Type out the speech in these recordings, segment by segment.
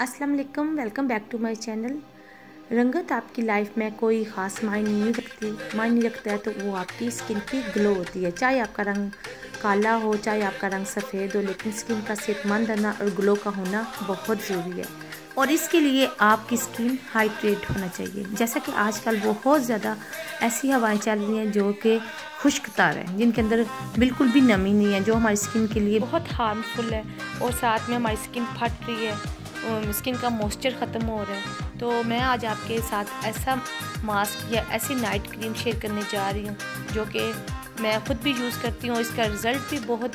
अस्सलाम वालेकुम welcome back to my channel रंगत आपकी लाइफ में कोई ख़ास मायने नहीं रखती। मायने रखता है तो वो आपकी स्किन की ग्लो होती है। चाहे आपका रंग काला हो, चाहे आपका रंग सफ़ेद हो, लेकिन स्किन का सेहतमंद रहना और ग्लो का होना बहुत ज़रूरी है। और इसके लिए आपकी स्किन हाइड्रेट होना चाहिए। जैसा कि आजकल बहुत ज़्यादा ऐसी हवाएँ चल रही हैं जो कि खुश्क तार हैं, जिनके अंदर बिल्कुल भी नमी नहीं है, जो हमारी स्किन के लिए बहुत हार्मफुल है और साथ में हमारी स्किन फट रही है। स्किन का मॉइस्चर ख़त्म हो रहा है। तो मैं आज आपके साथ ऐसा मास्क या ऐसी नाइट क्रीम शेयर करने जा रही हूँ, जो कि मैं ख़ुद भी यूज़ करती हूँ। इसका रिज़ल्ट भी बहुत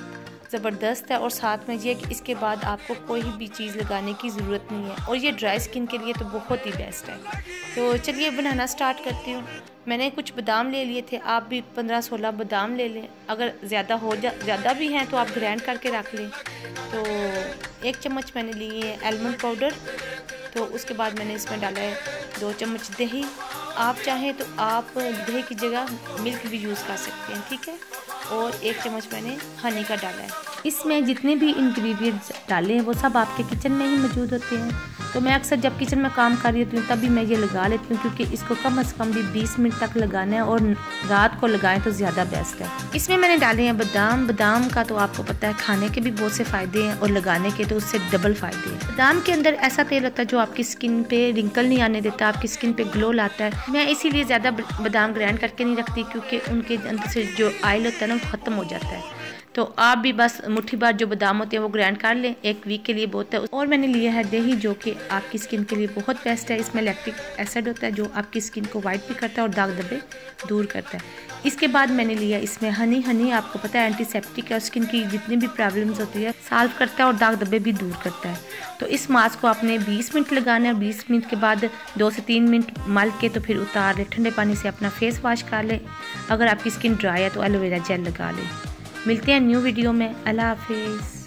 ज़बरदस्त है और साथ में ये कि इसके बाद आपको कोई भी चीज़ लगाने की ज़रूरत नहीं है और ये ड्राई स्किन के लिए तो बहुत ही बेस्ट है। तो चलिए बनाना स्टार्ट करती हूँ। मैंने कुछ बादाम ले लिए थे, आप भी पंद्रह सोलह बादाम ले लें। अगर ज़्यादा हो जा, ज़्यादा भी हैं तो आप ग्राइंड करके रख लें। तो एक चम्मच मैंने लिए है एलमंड पाउडर तो उसके बाद मैंने इसमें डाला है दो चम्मच दही। आप चाहें तो आप दही की जगह मिल्क भी यूज़ कर सकते हैं, ठीक है? और एक चम्मच मैंने हनी का डाला है। इसमें जितने भी इंग्रेडिएंट्स डाले हैं वो सब आपके किचन में ही मौजूद होते हैं। तो मैं अक्सर जब किचन में काम कर रही होती हूँ, तभी मैं ये लगा लेती हूँ, क्योंकि इसको कम अज़ कम भी 20 मिनट तक लगाना है और रात को लगाएँ तो ज़्यादा बेस्ट है। इसमें मैंने डाले हैं बादाम। बादाम का तो आपको पता है, खाने के भी बहुत से फ़ायदे हैं और लगाने के तो उससे डबल फ़ायदे हैं। बादाम के अंदर ऐसा तेल होता है जो आपकी स्किन पे रिंकल नहीं आने देता, आपकी स्किन पे ग्लो लाता है। मैं इसीलिए ज़्यादा बादाम ग्राइंड करके नहीं रखती, क्योंकि उनके अंदर से जो आयल होता है ना ख़त्म हो जाता है। तो आप भी बस मुट्ठी बार जो बादाम होते हैं वो ग्राइंड कर लें। एक वीक के लिए बहुत है। और मैंने लिया है दही, जो कि आपकी स्किन के लिए बहुत बेस्ट है। इसमें लैक्टिक एसिड होता है, जो आपकी स्किन को वाइट भी करता है और दाग धब्बे दूर करता है। इसके बाद मैंने लिया इसमें हनी हनी आपको पता है एंटीसेप्टिक है स्किन की जितनी भी प्रॉब्लम्स होती है सॉल्व करता है और दाग धब्बे भी दूर करता है। तो इस मास्क को आपने 20 मिनट लगाना है। 20 मिनट के बाद दो से तीन मिनट मल के तो फिर उतार ले। ठंडे पानी से अपना फेस वॉश कर ले। अगर आपकी स्किन ड्राई है तो एलोवेरा जेल लगा ले। मिलते हैं न्यू वीडियो में। अल्लाह हाफिज़।